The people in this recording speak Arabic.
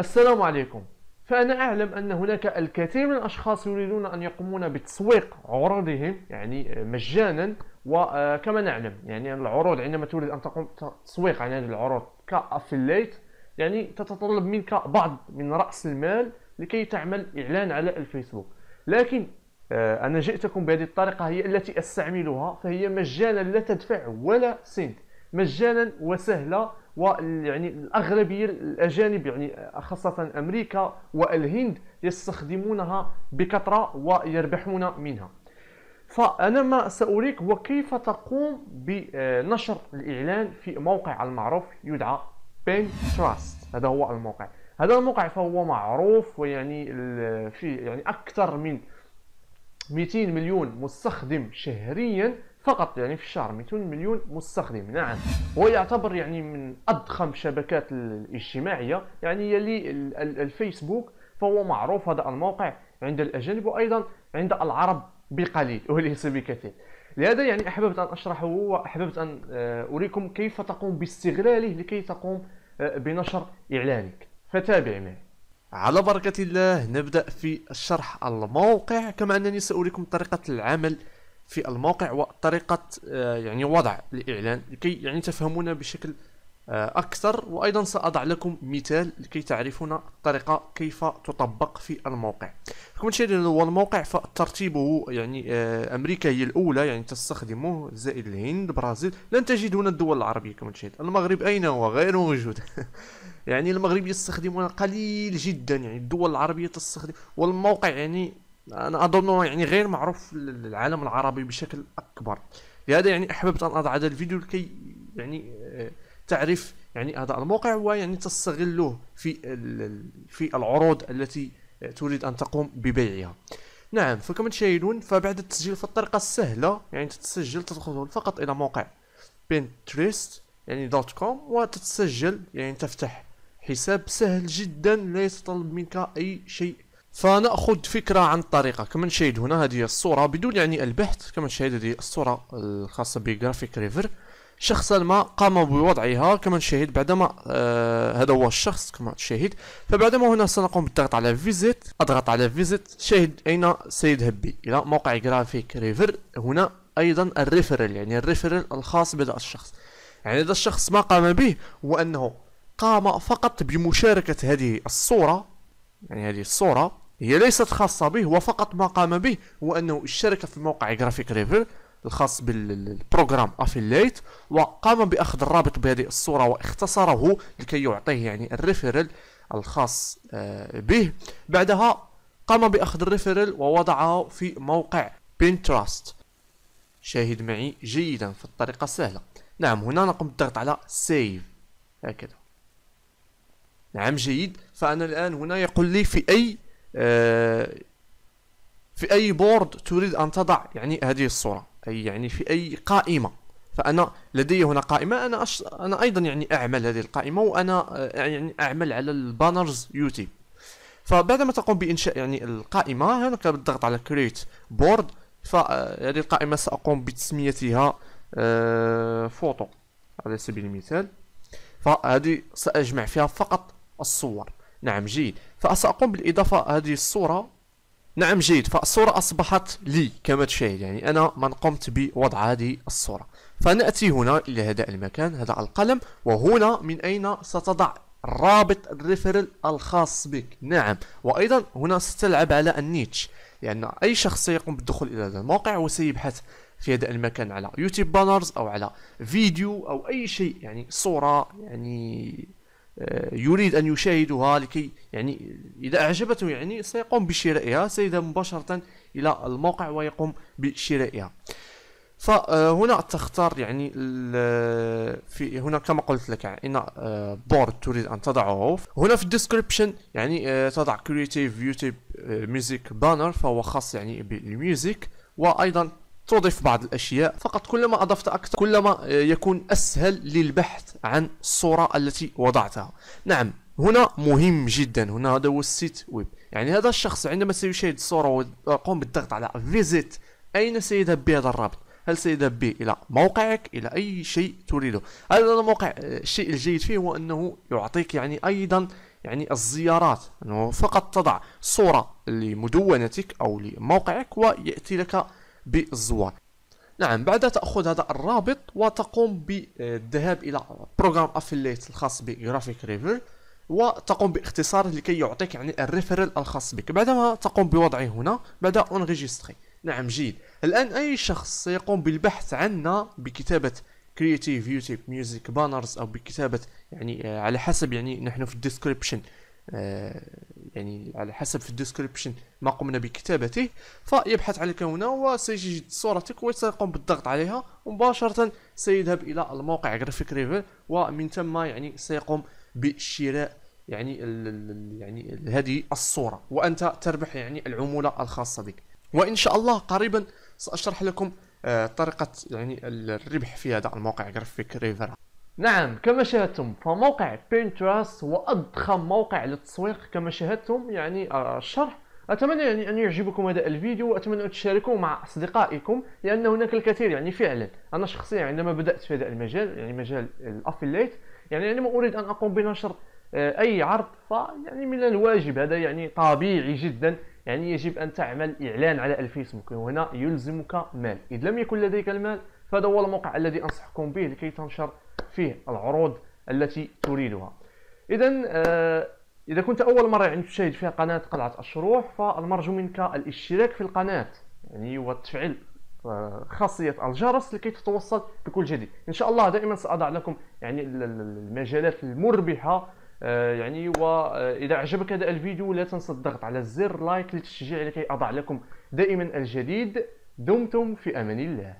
السلام عليكم. فأنا أعلم أن هناك الكثير من الأشخاص يريدون أن يقومون بتسويق عروضهم يعني مجانا وكما نعلم يعني العروض عندما تريد أن تقوم تسويق عن هذه العروض كأفليت يعني تتطلب منك بعض من رأس المال لكي تعمل إعلان على الفيسبوك. لكن آه، أنا جئتكم بهذه الطريقة هي التي أستعملها فهي مجانا لا تدفع ولا سنت مجانا وسهلة ويعني الأغلبية الأجانب يعني خاصة أمريكا والهند يستخدمونها بكثرة ويربحون منها. فأنا ما سأريك هو كيف تقوم بنشر الإعلان في موقع المعروف يدعى Pinterest. هذا هو الموقع. هذا الموقع فهو معروف ويعني فيه يعني أكثر من 200 مليون مستخدم شهريا فقط يعني في الشهر 200 مليون مستخدم. نعم. هو يعتبر يعني من أضخم الشبكات الاجتماعية يعني يلي الفيسبوك فهو معروف هذا الموقع عند الأجانب وأيضا عند العرب بقليل وليس بكثير. لهذا يعني أحببت أن أشرحه وأحببت أن آه، أريكم كيف تقوم باستغلاله لكي تقوم آه، بنشر إعلانك. فتابع معي. على بركة الله نبدأ في الشرح الموقع. كما أنني سأريكم طريقة العمل في الموقع وطريقة آه، يعني وضع الإعلان لكي يعني تفهمون بشكل آه، أكثر. وأيضا سأضع لكم مثال لكي تعرفون الطريقة كيف تطبق في الموقع. كما تشاهدون هو الموقع فترتيبه يعني آه، أمريكا هي الأولى يعني تستخدمه زائد الهند البرازيل لن تجد هنا الدول العربية كما تشاهد المغرب أين هو غير موجود؟ يعني المغرب يستخدمون قليل جدا يعني الدول العربية تستخدم والموقع يعني أنا أظن يعني غير معروف للعالم العربي بشكل أكبر. لهذا يعني أحببت أن أضع هذا الفيديو لكي يعني آه، تعرف يعني هذا الموقع ويعني تستغله في في العروض التي تريد أن تقوم ببيعها. نعم فكما تشاهدون فبعد التسجيل في الطريقة السهلة يعني تتسجل تدخل فقط إلى موقع Pinterest يعني dot com وتتسجل يعني تفتح حساب سهل جدا لا يتطلب منك أي شيء فنأخذ فكرة عن الطريقة كما نشاهد هنا هذه الصورة بدون يعني البحث. كما نشاهد هذه الصورة الخاصة ب GraphicRiver شخصا ما قام بوضعها. كما نشاهد بعدما آه هذا هو الشخص كما تشاهد. فبعدما هنا سنقوم بالضغط على visit أضغط على visit شاهد أين سيذهب بي؟ إلى موقع GraphicRiver هنا أيضا ال referral يعني ال referral الخاص بهذا الشخص. يعني هذا الشخص ما قام به هو انه قام فقط بمشاركة هذه الصورة. يعني هذه الصورة. هي ليست خاصة به وفقط ما قام به هو أنه اشترك في موقع GraphicRiver الخاص بال program affiliate وقام بأخذ الرابط بهذه الصورة واختصره لكي يعطيه يعني ال referral الخاص آه، به. بعدها قام بأخذ ال referral ووضعه في موقع Pinterest شاهد معي جيدا في الطريقة السهلة. نعم هنا نقوم بالضغط على save هكذا. نعم جيد. فأنا الآن هنا يقول لي في أي في أي board تريد أن تضع يعني هذه الصورة أي يعني في أي قائمة. فأنا لدي هنا قائمة أنا أش... أنا أيضا يعني أعمل هذه القائمة وأنا آه، يعني أعمل على ال banners YouTube فبعدما تقوم بإنشاء يعني القائمة هنا بالضغط على create board فهذه القائمة سأقوم بتسميتها فوتو على سبيل المثال. فهذه سأجمع فيها فقط الصور. نعم جيد. فسأقوم بالإضافة هذه الصورة. نعم جيد. فالصورة أصبحت لي كما تشاهد يعني أنا من قمت بوضع هذه الصورة. فنأتي هنا إلى هذا المكان هذا القلم وهنا من أين ستضع رابط ال referral الخاص بك؟ نعم. وأيضا هنا ستلعب على ال niche لأن يعني أي شخص سيقوم بالدخول إلى هذا الموقع وسيبحث في هذا المكان على YouTube banners أو على فيديو أو أي شيء يعني صورة يعني يريد أن يشاهدها لكي يعني إذا أعجبته يعني سيقوم بشرائها سيذهب مباشرة إلى الموقع ويقوم بشرائها. فهنا تختار يعني في هنا كما قلت لك يعني board تريد أن تضعه. هنا في ال description يعني آه، تضع creative YouTube music banner فهو خاص يعني بال music وأيضا تضيف بعض الأشياء فقط كلما أضفت أكثر كلما آه، يكون أسهل للبحث عن الصورة التي وضعتها. نعم هنا مهم جدا هنا هذا هو ال site web. يعني هذا الشخص عندما سيشاهد الصورة ويقوم بالضغط على visit أين سيذهب بهذا الرابط؟ هل سيذهب به إلى موقعك؟ إلى أي شيء تريده؟ هذا الموقع آه، الشيء الجيد فيه هو أنه يعطيك يعني أيضا يعني الزيارات أنه فقط تضع صورة لمدونتك أو لموقعك ويأتي لك بالزوار. نعم بعد تأخذ هذا الرابط وتقوم بالذهاب إلى program affiliate الخاص ب GraphicRiver وتقوم باختصاره لكي يعطيك يعني ال referral الخاص بك. بعدما تقوم بوضعه هنا بعد enregistrer نعم جيد. الآن أي شخص سيقوم بالبحث عنا بكتابة creative YouTube music banners أو بكتابة يعني على حسب يعني نحن في ال description آه، يعني على حسب في ال description ما قمنا بكتابته فيبحث عليك هنا وسيجد صورتك وسيقوم بالضغط عليها ومباشرة سيذهب إلى الموقع GraphicRiver ومن ثم يعني سيقوم بشراء يعني يعني هذه الصورة وأنت تربح يعني العمولة الخاصة بك. وإن شاء الله قريبا سأشرح لكم آه، طريقة يعني الربح في هذا الموقع GraphicRiver نعم كما شاهدتم فموقع Pinterest هو أضخم موقع للتسويق كما شاهدتم يعني آه، الشرح أتمنى يعني أن يعجبكم هذا الفيديو وأتمنى أن تشاركوه مع أصدقائكم لأن هناك الكثير يعني فعلا. أنا شخصيا عندما بدأت في هذا المجال يعني مجال ال affiliate يعني عندما أريد أن أقوم بنشر آه، أي عرض فيعني من الواجب هذا يعني طبيعي جدا يعني يجب أن تعمل إعلان على الفيسبوك. وهنا يلزمك مال. إذا لم يكن لديك المال فهذا هو الموقع الذي أنصحكم به لكي تنشر فيه العروض التي تريدها. إذا آه إذا كنت أول مرة يعني تشاهد فيها قناة قلعة الشروح فالمرجو منك الاشتراك في القناة يعني وتفعيل آه، خاصية الجرس لكي تتوصل بكل جديد. إن شاء الله دائما سأضع لكم يعني المجالات المربحة آه، يعني وإذا أعجبك هذا الفيديو لا تنسى الضغط على زر لايك للتشجيع لكي أضع لكم دائما الجديد. دمتم في أمان الله.